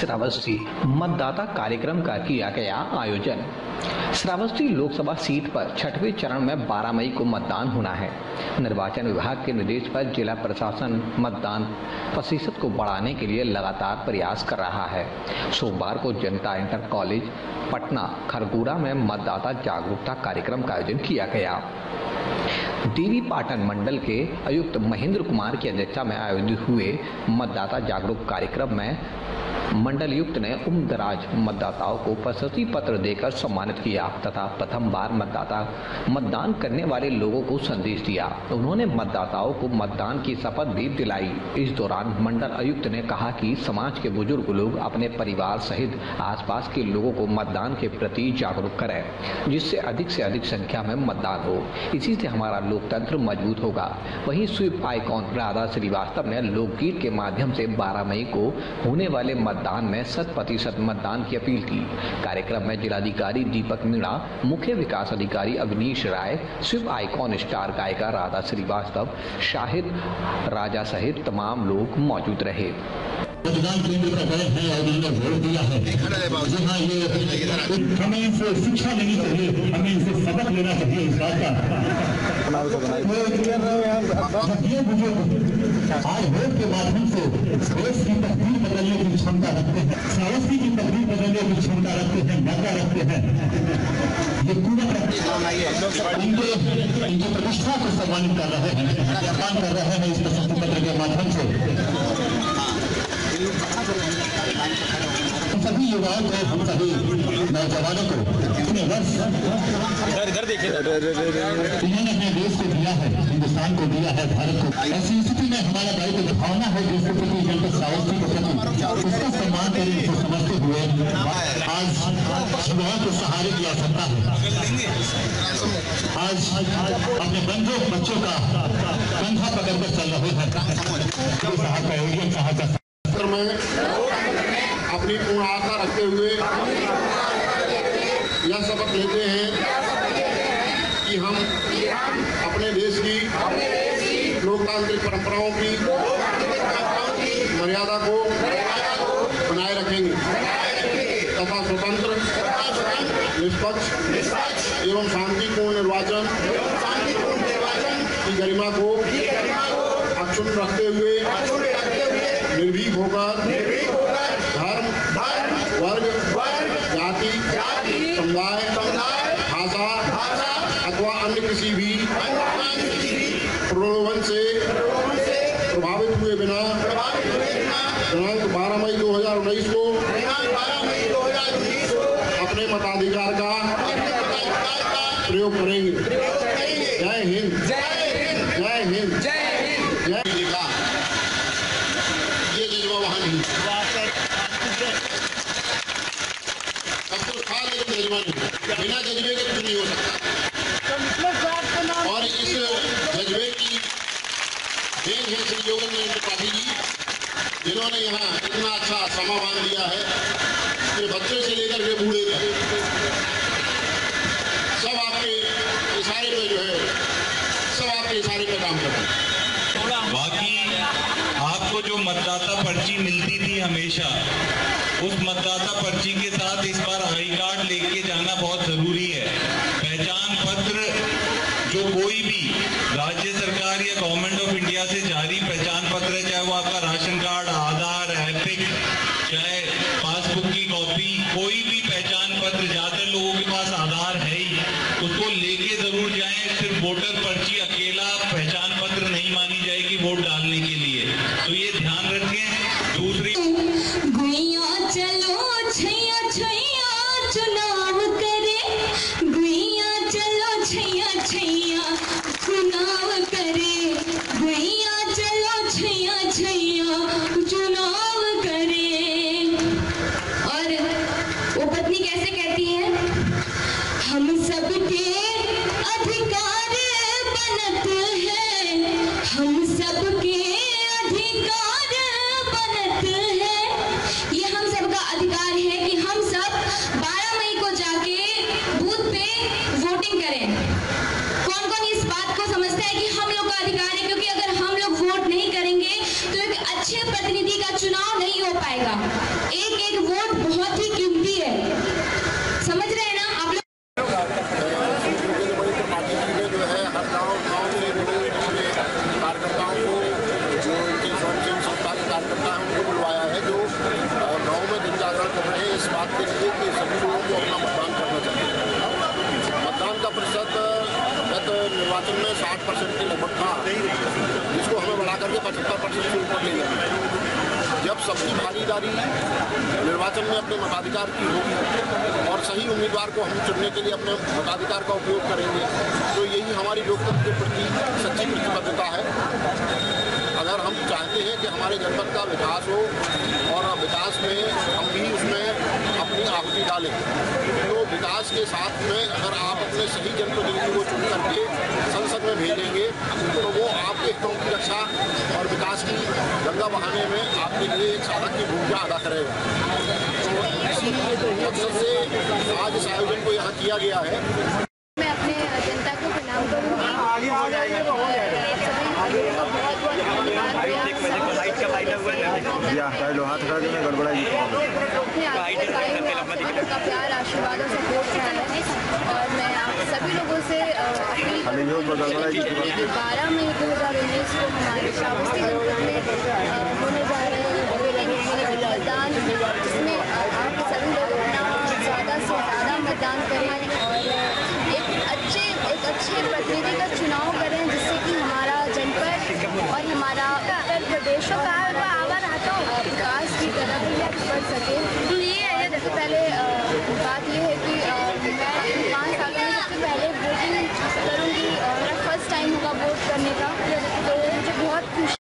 श्रावस्ती मतदाता कार्यक्रम का किया गया आयोजन। श्रावस्ती लोकसभा सीट पर छठवें चरण में 12 मई को मतदान होना है। निर्वाचन विभाग के निर्देश पर जिला प्रशासन मतदान प्रतिशत को बढ़ाने के लिए लगातार प्रयास कर रहा है। सोमवार को जनता इंटर कॉलेज, पटना, खरगोरा में मतदाता जागरूकता कार्यक्रम का आयोजन किया गया। देवी पाटन मंडल के आयुक्त महेंद्र कुमार की अध्यक्षता में आयोजित हुए मतदाता जागरूक कार्यक्रम में मंडल युक्त ने उम्रदराज मतदाताओं को प्रशस्ति पत्र देकर सम्मानित किया तथा प्रथम बार मतदाता मतदान करने वाले लोगों को संदेश दिया। उन्होंने मतदाताओं को मतदान की शपथ भी दिलाई। इस दौरान मंडल आयुक्त ने कहा कि समाज के बुज़ुर्ग लोग अपने परिवार सहित आसपास के लोगों को मतदान के प्रति जागरूक करें, जिससे अधिक से अधिक संख्या में मतदान हो। इसी से हमारा लोकतंत्र मज़बूत होगा। वहीं स्वीप आइकॉन राधा श्रीवास्तव ने लोकगीत के माध्यम से 12 मई को होने वाले मतदान में शत प्रतिशत मतदान की अपील की। कार्यक्रम में जिलाधिकारी दीपक मीणा, मुख्य विकास अधिकारी Avneesh Rai SVEEP icon star गायिका राधा श्रीवास्तव, शाहिद राजा सहित तमाम लोग मौजूद रहे। मतदान केंद्र और वोट दिया है। ये हमें शिक्षा लेनी चाहिए, हमें सबक लेना चाहिए इस बात का। ये बुज़ुर्ग आज वोट के माध्यम से देश की तकदीर बदलने की क्षमता रखते हैं। की तकदीर बदलने की क्षमता रखते हैं रखते हैं ये रखते इनके इनकी प्रतिष्ठा को सम्मानित कर रहे हैं सम्मान कर रहे हैं इस प्रशस्ति पत्र के माध्यम से हम सभी युवाओं को हम सभी नौजवानों को इतने वर्ष इन्होंने अपने देश को दिया है हिंदुस्तान को दिया है भारत को। ऐसी स्थिति में हमारा दायित्व भावना है देश के प्रति जनता के उसका सम्मान करें इसको समझते हुए आज युवाओं को सहारे की आवश्यकता है। आज अपने बंधु बच्चों का कंधा पकड़कर चल रहे हैं। साहब का एडीएम साहब का में अपनी पूर्ण आस्था रखते हुए यह शपथ लेते हैं कि हम अपने देश की लोकतांत्रिक परंपराओं की मर्यादा को बनाए रखेंगे। तथा स्वतंत्र, निष्पक्ष एवं शांतिपूर्ण निर्वाचन की गरिमा को अक्षुण्ण रखते हुए, निर्भीक होकर धर्म, वर्ग, जाति समुदाय दिनांक 12 मई 2019 को अपने मताधिकार का प्रयोग करेंगे। जय हिंद। जय हिंद। जय जज्बा वहाँ बिना जज्बे के कुछ नहीं हो सकता। और इस जज्बे की देन है श्री जिन्होंने यहाँ इतना अच्छा समा बाँध दिया है कि बच्चे से लेकर के बूढ़े तक। सब आपके इशारे पे जो है, सब आपके इशारे पे काम करते बाकी आपको जो मतदाता पर्ची मिलती थी हमेशा, उस मतदाता पर्ची के साथ इस बार आई कार्ड लेके जाना बहुत ज़रूरी है। पहचान पत्र, जो कोई भी राज्य सरकार या गवर्नमेंट ऑफ़ इंडिया से जारी लोगों के पास आधार है ही उसको लेके ज़रूर जाए सिर्फ़ वोटर पर्ची अकेला परसेंट के लगभग था जिसको हमें बढ़ा करके पचहत्तर परसेंट से ऊपर ले गया जब सबकी भागीदारी निर्वाचन में अपने मताधिकार की होगी और सही उम्मीदवार को हम चुनने के लिए अपने मताधिकार का उपयोग करेंगे तो यही हमारी लोकतंत्र के प्रति सच्ची प्रतिबद्धता है। अगर हम चाहते हैं कि हमारे जनपद का विकास हो और विकास में हम भी उसमें अपनी आहुति डालें विकास के साथ में अगर आप अपने सही जनप्रतिनिधि को चुन करके संसद में भेजेंगे तो वो आपके हितों की रक्षा और विकास की गंगा बहाने में आपके लिए एक साधक की भूमिका अदा करेगा तो इसी मकसद से आज इस आयोजन को यहाँ किया गया है मैं अपने जनता को प्रणाम करूँगी सभी लोगों का बहुत बहुत धन्यवाद या पहले लो हाथ खड़ा करना गड़बड़ाई अपने आपके भाई में आप सभी लोग का प्यार आशीर्वाद और सपोर्ट रहा है। और मैं आप सभी लोगों से अपील जो गड़बड़ाई करूँगी बारह मई दो हज़ार उन्नीस को हमारे श्रावस्ती में होने जा रहे हैं मतदान जिसमें आप सभी लोग अपना ज़्यादा से ज़्यादा मतदान करें और एक अच्छे एक अच्छे प्रतिनिधि का चुनाव करें जिससे कि हमारा जनपद और हमारा उत्तर प्रदेश का